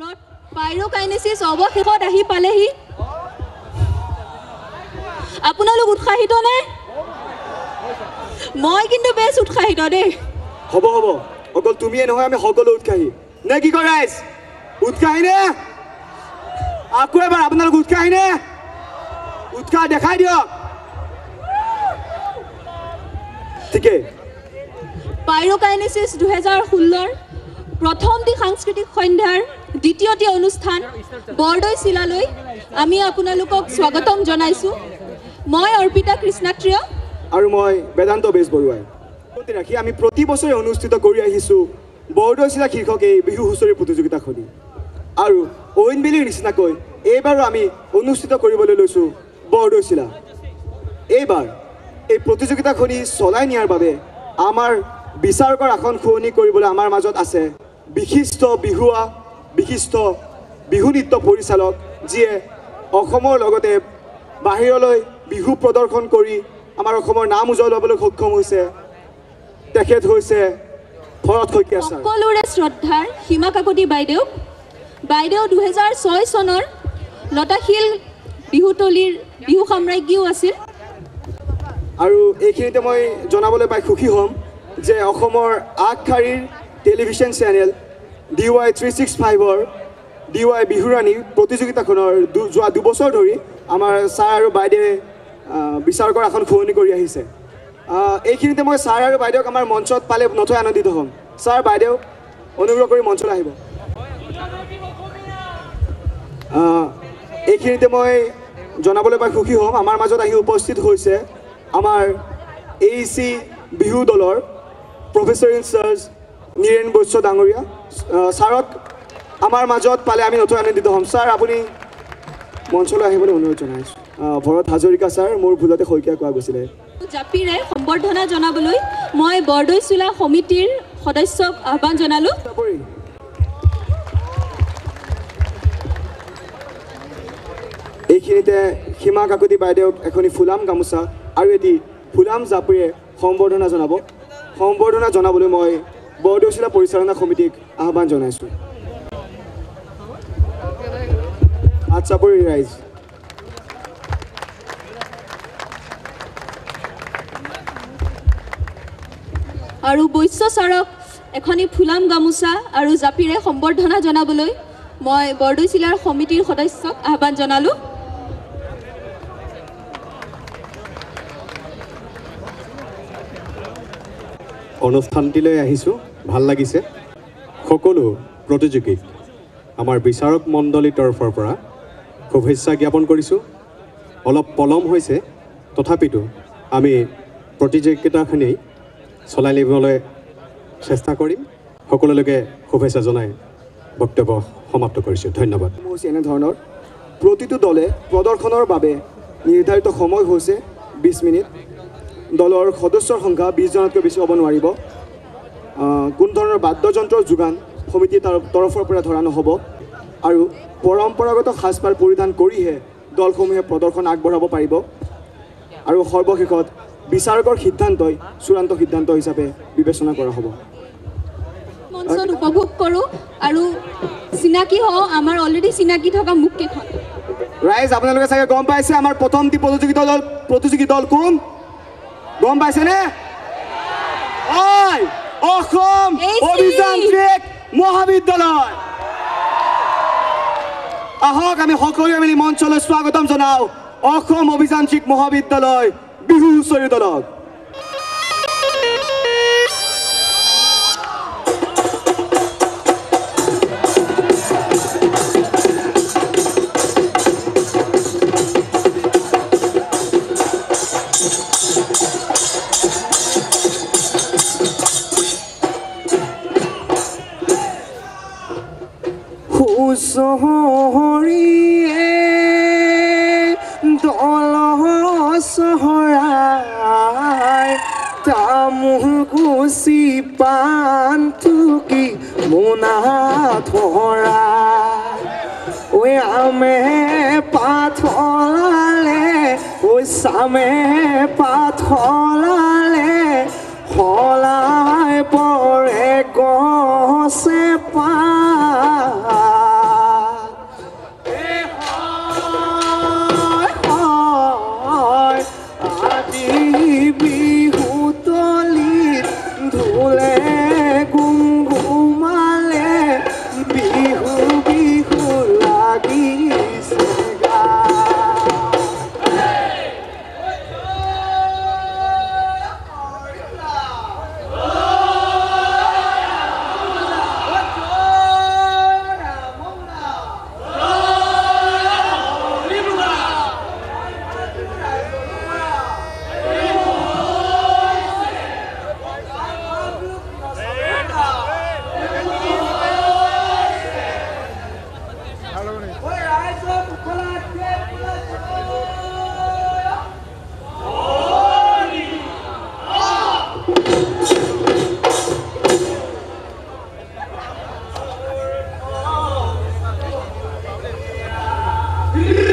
দৌৰত পাইৰকাইনেচিছ অৱশেষত আহি পালেহি। আপোনালোক উৎসাহিত নে? মই কিন্তু বেছ উৎসাহিত দেই। হ'ব হ'ব। অকল তুমিয়ে নহয় আমি সকলো উৎসাহী। নে কি কয় ৰাইজ উৎসাহী নে? আকৌ এবাৰ আপোনালোক উৎসাহী নে? উৎসাহ দেখাই দিয়ক। ঠিকেই। পাইৰকাইনেচিছ দুহেজাৰ ষোল্লৰ প্ৰথমটি সাংস্কৃতিক সন্ধ্যাৰ দ্বিতীয়টি অনুষ্ঠান বৰদৈ চিলালৈ আমি আপোনালোকক স্বাগতম জনাইছোঁ। মই অৰ্পিতা কৃষ্ণাত্ৰিয় আৰু মই বেদান্ত বেজবৰুৱাই ৰাখি আমি প্ৰতি বছৰে অনুষ্ঠিত কৰি আহিছোঁ বৰদৈচিলা শীৰ্ষক এই বিহু হুঁচৰি প্ৰতিযোগিতাখনি আৰু ঐনবেলিৰ নিচিনাকৈ এইবাৰো আমি অনুষ্ঠিত কৰিবলৈ লৈছোঁ বৰদৈচিলা এইবাৰ এই প্ৰতিযোগিতাখনি চলাই নিয়াৰ বাবে আমাৰ বিচাৰকৰ আসন শুৱনি কৰিবলৈ আমাৰ মাজত আছে বিশিষ্ট বিহুৱা বিশিষ্ট বিহু নৃত্য পৰিচালক যিয়ে অসমৰ লগতে বাহিৰলৈ বিহু প্ৰদৰ্শন কৰি আমাৰ অসমৰ নাম উজ্বলাবলৈ সক্ষম হৈছে তেখেত হৈছে ভৰত শইকীয়া ছাৰ। সকলোৰে শ্ৰদ্ধাৰ সীমা কাকতি বাইদেউ বাইদেউ দুহেজাৰ ছয় চনৰ লতাশিল বিহুতলীৰ বিহু সাম্ৰাজ্ঞীও আছিল। আৰু এইখিনিতে মই জনাবলৈ পাই সুখী হ'ম যে অসমৰ আগশাৰীৰ television channel D Y three six ফাইভৰ ডি ৱাই বিহুৰাণী প্ৰতিযোগিতাখনৰ যোৱা দুবছৰ ধৰি আমাৰ ছাৰ আৰু বাইদেৱে বিচাৰকৰ আসন শুৱনি কৰি আহিছে। আহ, এইখিনিতে মই ছাৰ আৰু বাইদেউক আমাৰ মঞ্চত পালে নথৈ আনন্দিত হ'ম। ছাৰ বাইদেউ অনুগ্ৰহ কৰি মঞ্চলৈ আহিব। আহ, এইখিনিতে মই জনাবলৈ পাই সুখী হ'ম। আমাৰ মাজত আহি উপস্থিত হৈছে আমাৰ এ চি বিহু দলৰ professor in charge Niren Baishya ডাঙৰীয়া ছাৰক আমাৰ মাজত পালে আমি নথৈ আনন্দিত হ'ম। ছাৰ আপুনি মঞ্চলৈ আহিবলৈ অনুৰোধ জনাইছোঁ। ভৰত হাজৰিকা ছাৰ মোৰ ভুলতে শইকীয়া কোৱা গৈছিলে। জাপিৰে সম্বৰ্ধনা জনাবলৈ মই বৰদৈ চোলা সমিতিৰ সদস্যক আহ্বান জনালোঁ। এইখিনিতে সীমা কাকতি বাইদেউক এখনি ফুলাম গামোচা আৰু এটি ফুলাম জাপিৰে সম্বৰ্ধনা জনাব। সম্বৰ্ধনা জনাবলৈ মই বৰদৈচিলা পৰিচালনা সমিতিক আহ্বান জনাইছোঁ। ৰাইজ। আৰু বৈশ্য ছাৰক এখনি ফুলাম গামোচা আৰু জাপিৰে সম্বৰ্ধনা জনাবলৈ মই বৰদৈ জিলাৰ সমিতিৰ সদস্যক আহ্বান জনালোঁ। অনুষ্ঠানটিলৈ আহিছোঁ। ভাল লাগিছে। সকলো প্ৰতিযোগীক আমাৰ বিচাৰক মণ্ডলীৰ তৰফৰ পৰা শুভেচ্ছা জ্ঞাপন কৰিছোঁ। অলপ পলম হৈছে তথাপিতো আমি প্ৰতিযোগিতাখিনি চলাই নিবলৈ চেষ্টা কৰিম। সকলোলৈকে শুভেচ্ছা জনাই বক্তব্য সমাপ্ত কৰিছোঁ। ধন্যবাদ। এনেধৰণৰ। প্ৰতিটো দলে প্ৰদৰ্শনৰ বাবে নিৰ্ধাৰিত সময় হৈছে বিছ মিনিট। দলৰ সদস্যৰ সংখ্যা বিছজনতকৈ বেছি হ'ব নোৱাৰিব। কোনো ধৰণৰ বাদ্যযন্ত্ৰৰ যোগান সমিতিৰ তাৰ তৰফৰ পৰা ধৰা নহ'ব আৰু পৰম্পৰাগত সাজপাৰ পৰিধান কৰিহে দলসমূহে প্ৰদৰ্শন আগবঢ়াব পাৰিব। আৰু সৰ্বশেষত বিচাৰকৰ সিদ্ধান্তই চূড়ান্ত সিদ্ধান্ত হিচাপে বিবেচনা কৰা হ'ব। মঞ্চত উপভোগ কৰোঁ আৰু চিনাকি হওঁ আমাৰ অলৰেডি চিনাকি থকা মুখকেইখন। ৰাইজ আপোনালোকে চাগে গম পাইছে আমাৰ প্ৰথমটি প্ৰতিযোগিতা দল প্ৰতিযোগী দল কোন? গম পাইছেনে? ঐ অসম অভিযান্ত্ৰিক মহাবিদ্যালয় আহক আমি সকলোৱে মিলি মঞ্চলৈ স্বাগতম জনাওঁ। অসম অভিযান্ত্ৰিক মহাবিদ্যালয় বিহু হুঁচৰি দলক। মোনা ধৰা ঐ আমে পাথলালে ঐ চামে পাথলালে সলাই পৰে গছে পা Rrrr!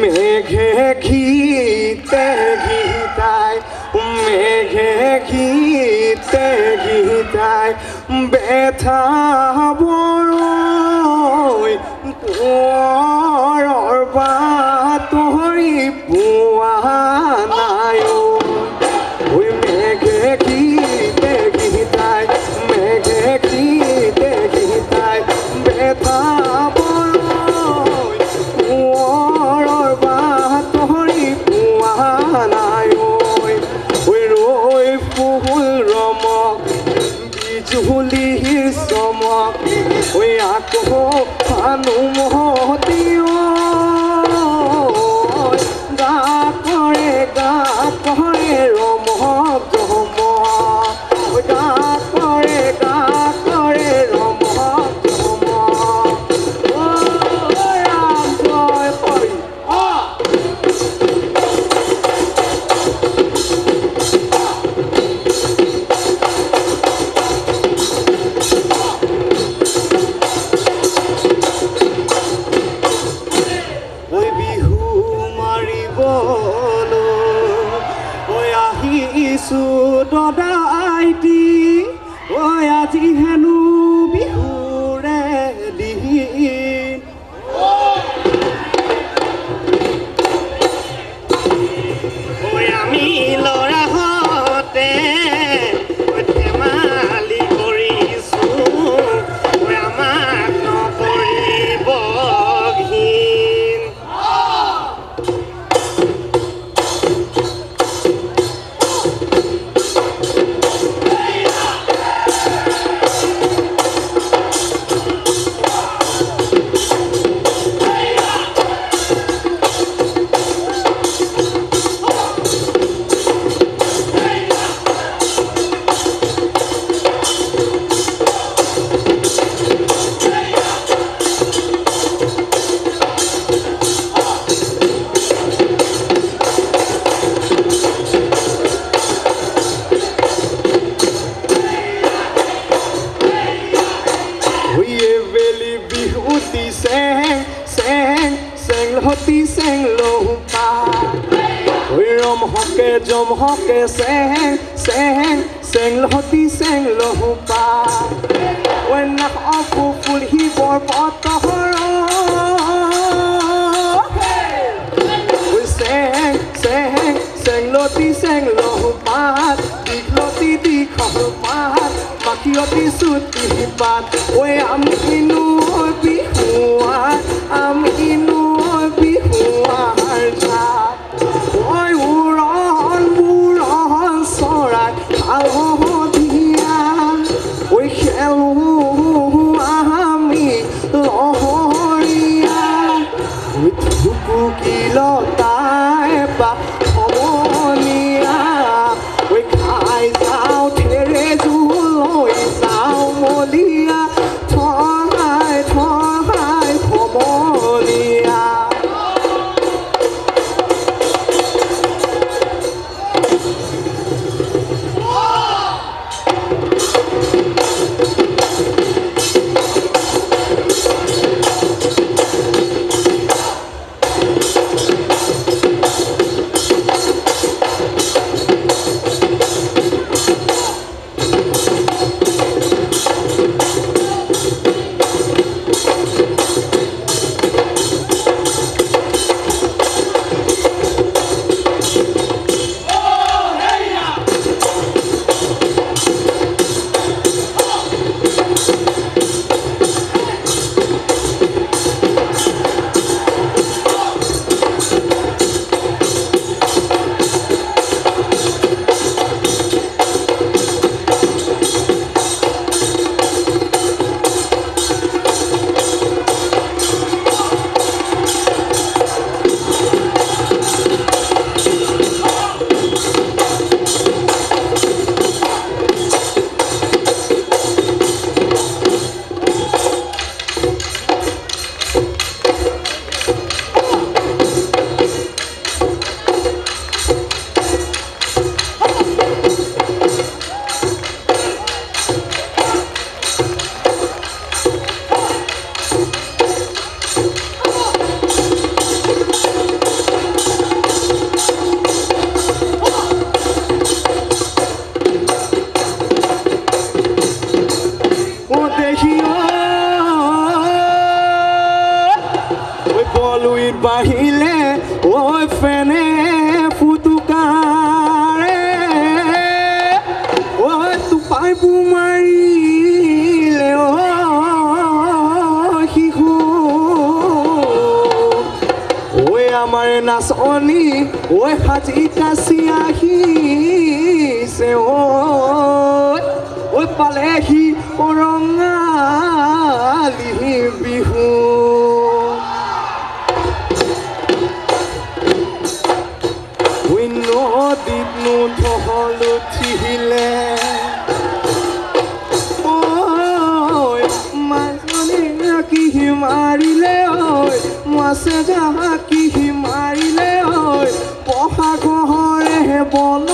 মেঘে ঘিতে গীতায় মেঘে ঘিতে গীতায় ব্যথা বড় ওই আত্ম ভানু মহতি I'm in love with you. I'm in. আমাৰ নাচনী ঐ সাজি কাচি আহিছে ঐ পালেহি ৰঙালি বিহু। আছে যাহা কি মাৰিলে হয় পঢ়া গহৰে বল?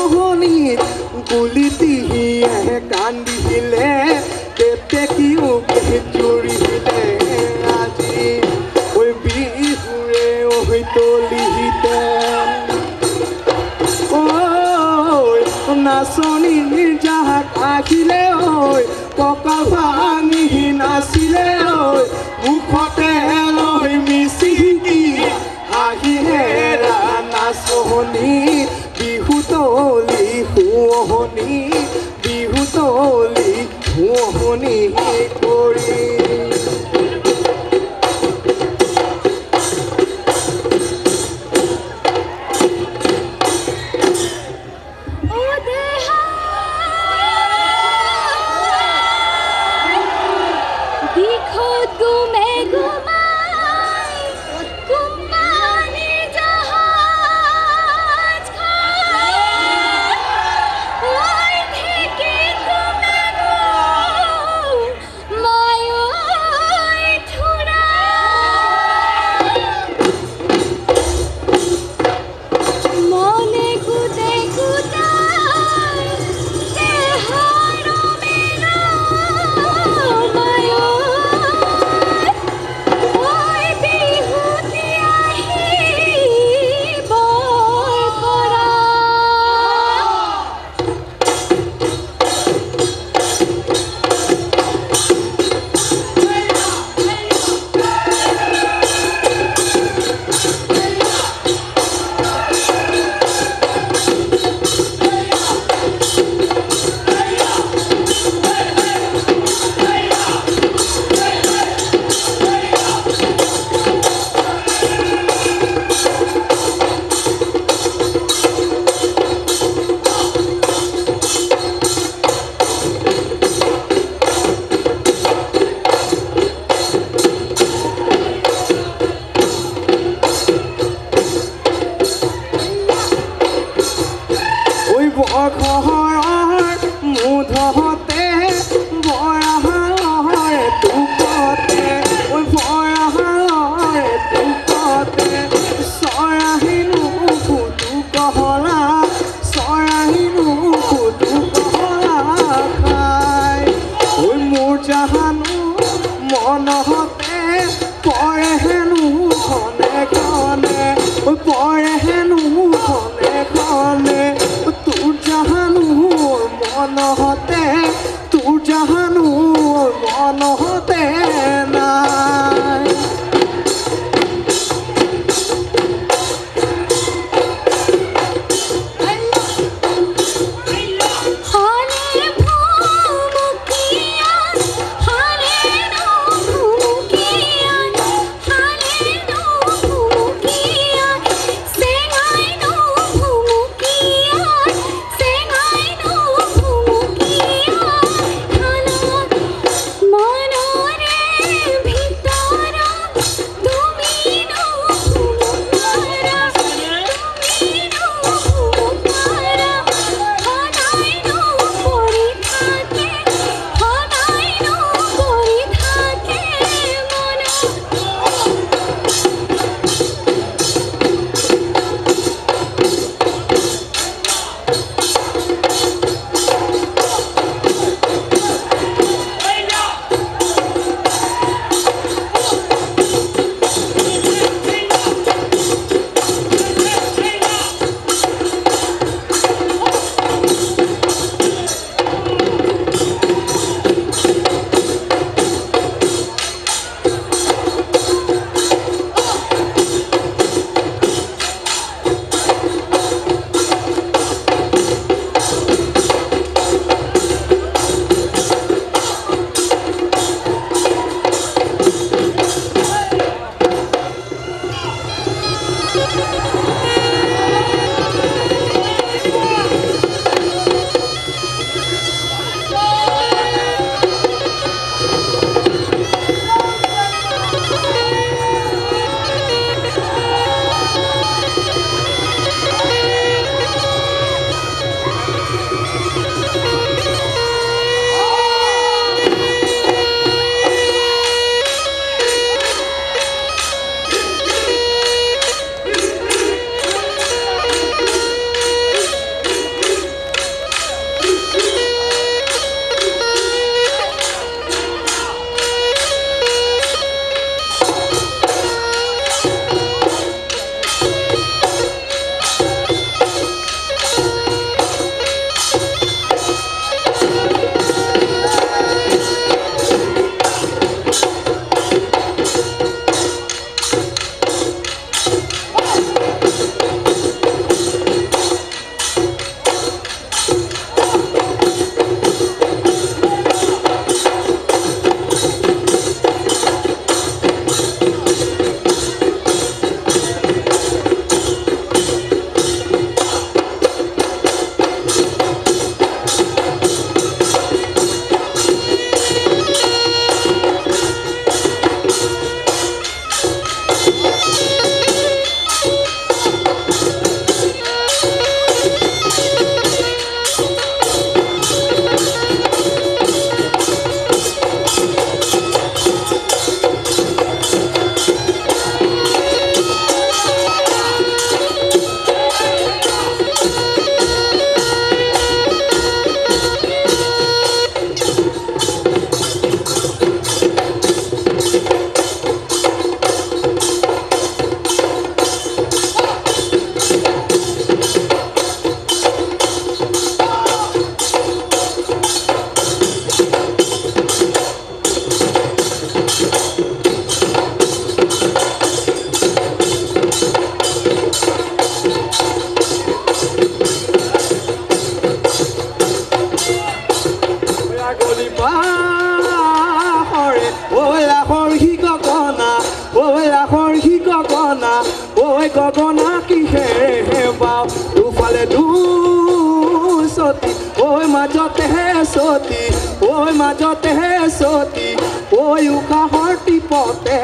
চতি ঐ মাজতেহে চতি ঐ উশাহৰ টিপতে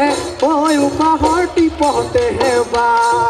ঐ উশাহৰ টিপতেহে বাও